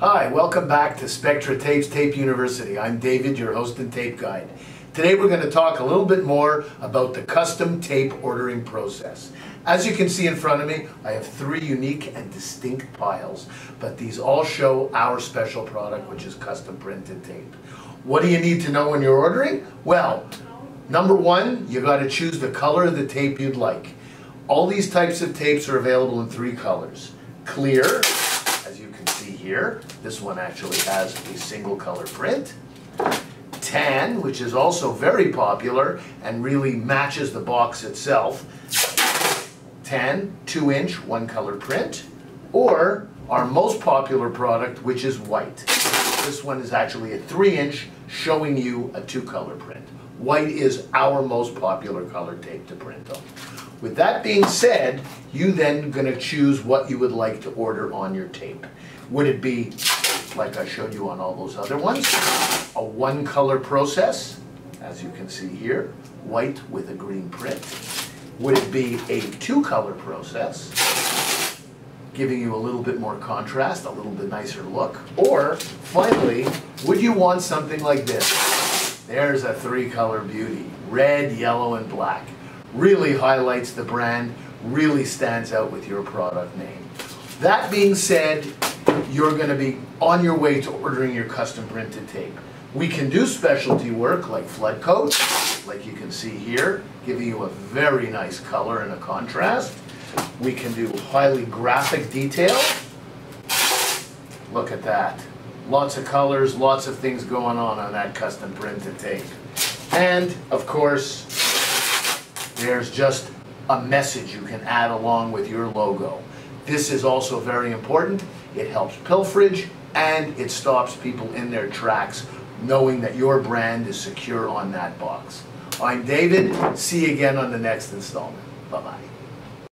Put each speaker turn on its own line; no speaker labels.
Hi, welcome back to Spectra Tapes Tape University. I'm David, your host and tape guide. Today we're going to talk a little bit more about the custom tape ordering process. As you can see in front of me, I have three unique and distinct piles, but these all show our special product, which is custom printed tape. What do you need to know when you're ordering? Well, number one, you've got to choose the color of the tape you'd like. All these types of tapes are available in three colors. Clear, here. This one actually has a single color print. Tan, which is also very popular and really matches the box itself. Tan, two inch, one color print. Or our most popular product, which is white. This one is actually a three inch showing you a two color print. White is our most popular color tape to print on. With that being said, you then going to choose what you would like to order on your tape. Would it be, like I showed you on all those other ones, a one color process, as you can see here, white with a green print? Would it be a two color process, giving you a little bit more contrast, a little bit nicer look? Or, finally, would you want something like this? There's a three color beauty, red, yellow, and black. Really highlights the brand, really stands out with your product name. That being said, you're going to be on your way to ordering your custom printed tape. We can do specialty work like flood coat, like you can see here, giving you a very nice color and a contrast. We can do highly graphic detail. Look at that. Lots of colors, lots of things going on on that custom printed tape. And, of course, there's just a message you can add along with your logo. This is also very important. It helps pilferage and it stops people in their tracks knowing that your brand is secure on that box. I'm David. See you again on the next installment. Bye-bye.